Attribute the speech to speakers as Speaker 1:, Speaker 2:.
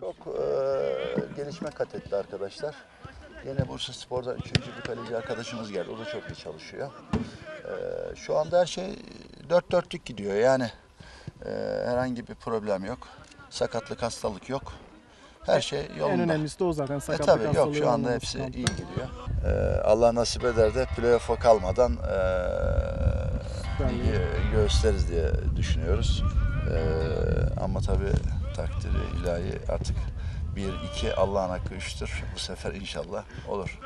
Speaker 1: Çok e, gelişme kat etti arkadaşlar. Yine Bursa Spor'dan üçüncü bir kaleci arkadaşımız geldi. O da çok iyi çalışıyor. E, şu anda her şey dört dörtlük gidiyor. Yani e, herhangi bir problem yok. Sakatlık, hastalık yok. Her şey yolunda.
Speaker 2: En önemlisi de o zaten
Speaker 1: E
Speaker 2: sakatlık
Speaker 1: tabii yok şu anda hepsi
Speaker 2: kampta.
Speaker 1: iyi gidiyor. Ee, Allah nasip eder de playoff'a kalmadan
Speaker 2: Lig.
Speaker 1: ligi gösteririz diye düşünüyoruz. Ee, ama tabii takdiri ilahi artık bir, iki, Allah'ın hakkı üçtür. Bu sefer inşallah olur.